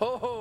ho ho